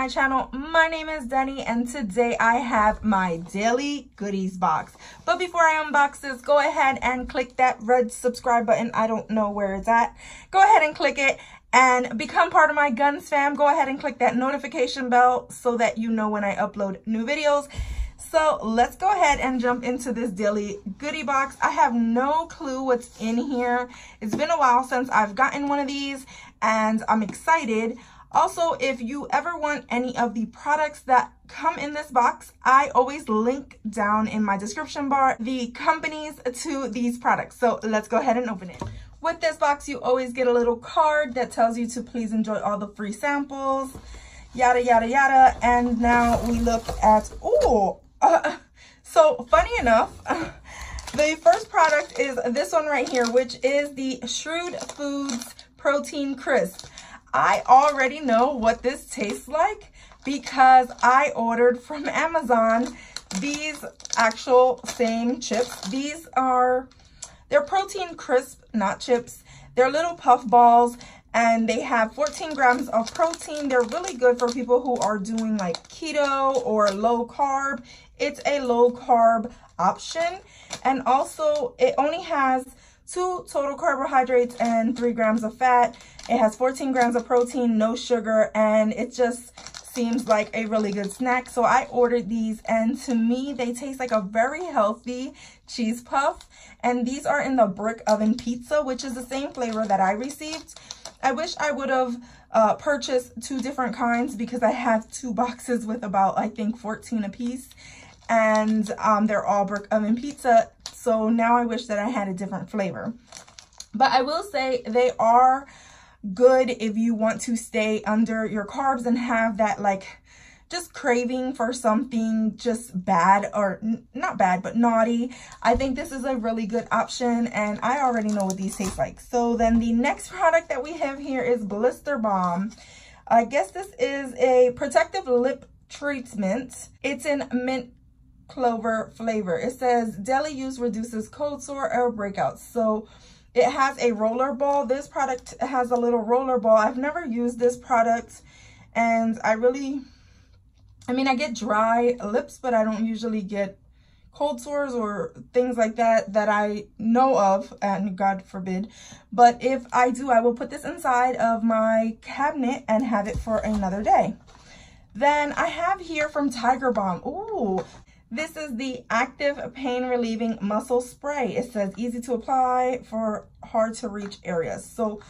my channel. My name is Deni and today I have my daily goodies box. But before I unbox this, go ahead and click that red subscribe button. I don't know where it's at. Go ahead and click it and become part of my Gonz fam. Go ahead and click that notification bell so that you know when I upload new videos. So let's go ahead and jump into this daily goodie box. I have no clue what's in here. It's been a while since I've gotten one of these and I'm excited. Also, if you ever want any of the products that come in this box, I always link down in my description bar the companies to these products. So let's go ahead and open it. With this box, you always get a little card that tells you to please enjoy all the free samples, yada, yada, yada. And now we look at, oh, uh, so funny enough, the first product is this one right here, which is the Shrewd Foods Protein Crisp. I already know what this tastes like because I ordered from Amazon these actual same chips. These are, they're protein crisp, not chips. They're little puff balls and they have 14 grams of protein. They're really good for people who are doing like keto or low carb. It's a low carb option. And also it only has two total carbohydrates and three grams of fat. It has 14 grams of protein, no sugar, and it just seems like a really good snack. So I ordered these and to me, they taste like a very healthy cheese puff. And these are in the brick oven pizza, which is the same flavor that I received. I wish I would have uh, purchased two different kinds because I have two boxes with about, I think, 14 a piece. And um, they're all brick oven pizza. So now I wish that I had a different flavor. But I will say they are good if you want to stay under your carbs and have that like just craving for something just bad or not bad but naughty. I think this is a really good option and i already know what these taste like. So then the next product that we have here is blister balm i guess this is a protective lip treatment. It's in mint clover flavor it says daily use reduces cold sore or breakouts so it has a roller ball. This product has a little roller ball. I've never used this product and I really, I mean, I get dry lips, but I don't usually get cold sores or things like that that I know of, and God forbid. But if I do, I will put this inside of my cabinet and have it for another day. Then I have here from Tiger Balm. Ooh, this is the Active Pain Relieving Muscle Spray. It says easy to apply for hard to reach areas. So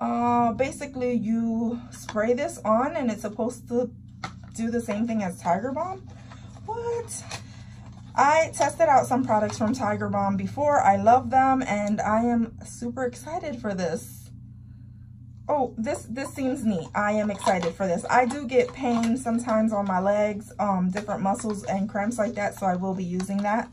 uh, basically you spray this on and it's supposed to do the same thing as Tiger Balm. What? I tested out some products from Tiger Balm before. I love them and I am super excited for this oh this this seems neat. I am excited for this. I do get pain sometimes on my legs um different muscles and cramps like that so i will be using that.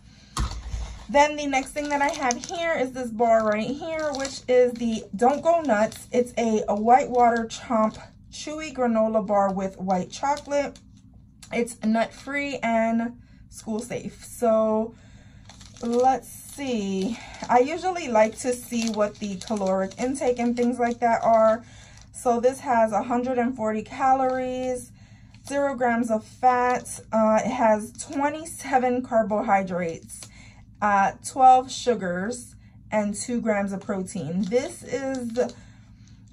Then the next thing that i have here is this bar right here which is the don't go nuts. It's a, a white water chomp chewy granola bar with white chocolate. It's nut free and school safe. So let's see. I usually like to see what the caloric intake and things like that are. So this has 140 calories, zero grams of fat. Uh, it has 27 carbohydrates, uh, 12 sugars, and two grams of protein. This is,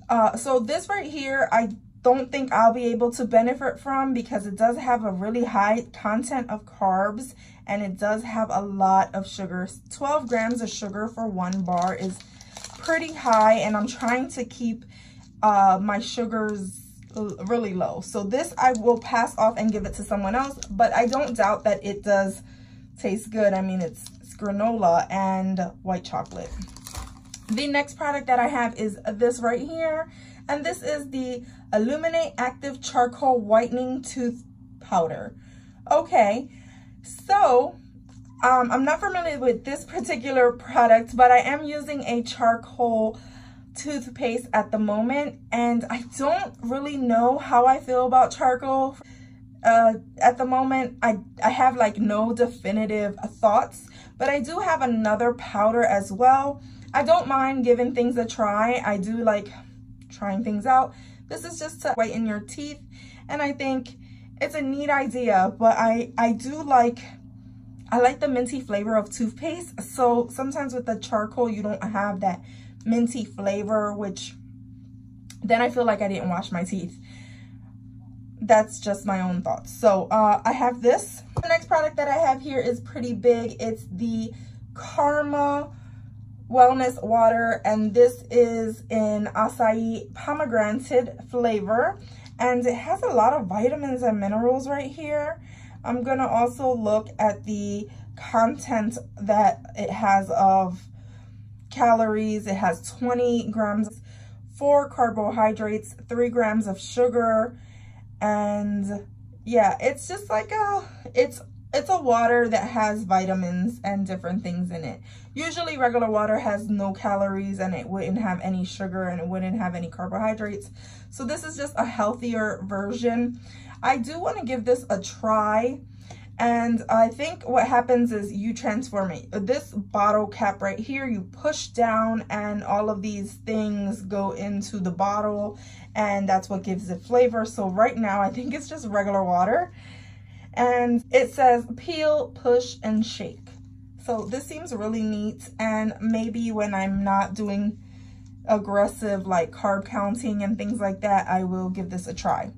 uh, so this right here, I don't think I'll be able to benefit from because it does have a really high content of carbs and it does have a lot of sugar. 12 grams of sugar for one bar is pretty high and I'm trying to keep uh, my sugars really low. So this I will pass off and give it to someone else, but I don't doubt that it does taste good. I mean, it's, it's granola and white chocolate. The next product that I have is this right here. And this is the Illuminate Active Charcoal Whitening Tooth Powder. Okay, so, um, I'm not familiar with this particular product, but I am using a charcoal toothpaste at the moment, and I don't really know how I feel about charcoal. Uh, at the moment, I, I have like no definitive thoughts, but I do have another powder as well. I don't mind giving things a try. I do like trying things out. This is just to whiten your teeth, and I think it's a neat idea, but I, I do like, I like the minty flavor of toothpaste. So sometimes with the charcoal, you don't have that minty flavor, which then I feel like I didn't wash my teeth. That's just my own thoughts. So uh, I have this. The next product that I have here is pretty big. It's the Karma Wellness Water, and this is in acai pomegranate flavor and it has a lot of vitamins and minerals right here. I'm to also look at the content that it has of calories. It has 20 grams, four carbohydrates, three grams of sugar, and yeah, it's just like a, it's it's a water that has vitamins and different things in it. Usually regular water has no calories and it wouldn't have any sugar and it wouldn't have any carbohydrates. So this is just a healthier version. I do want to give this a try. And I think what happens is you transform it. This bottle cap right here, you push down and all of these things go into the bottle and that's what gives it flavor. So right now, I think it's just regular water and it says peel, push, and shake. So this seems really neat and maybe when I'm not doing aggressive like carb counting and things like that, I will give this a try.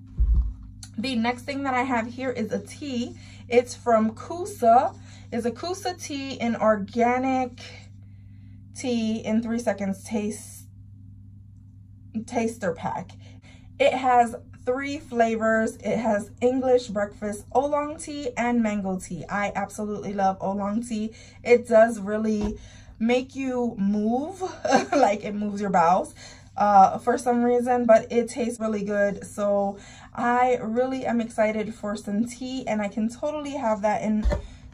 The next thing that I have here is a tea. It's from CUSA. It's a CUSA tea an organic tea in three seconds taste taster pack. It has three flavors. It has English breakfast oolong tea and mango tea. I absolutely love oolong tea. It does really make you move, like it moves your bowels uh, for some reason, but it tastes really good. So I really am excited for some tea and I can totally have that in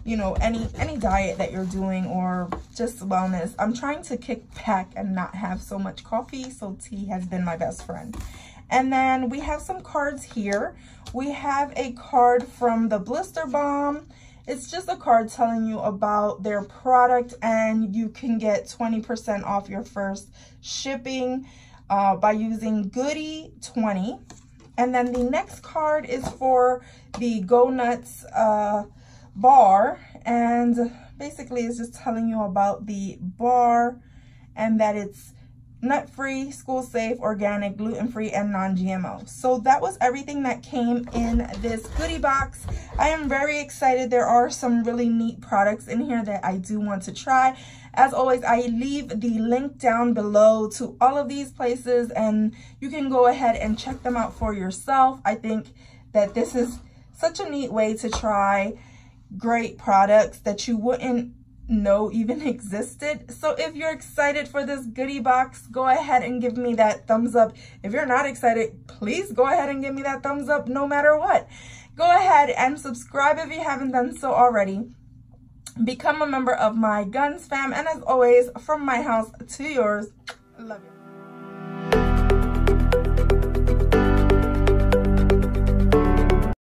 you know any any diet that you're doing or just wellness i'm trying to kick back and not have so much coffee so tea has been my best friend and then we have some cards here. We have a card from the Blister Balm. It's just a card telling you about their product and you can get 20% off your first shipping uh, by using Goody20. And then the next card is for the Go Nuts uh, bar. And basically it's just telling you about the bar and that it's nut-free, school-safe, organic, gluten-free, and non-GMO. So that was everything that came in this goodie box. I am very excited. There are some really neat products in here that I do want to try. As always, I leave the link down below to all of these places and you can go ahead and check them out for yourself. I think that this is such a neat way to try great products that you wouldn't know even existed. So if you're excited for this goodie box, go ahead and give me that thumbs up. If you're not excited, please go ahead and give me that thumbs up no matter what. Go ahead and subscribe if you haven't done so already. Become a member of my Gonz fam. And as always, from my house to yours, love you.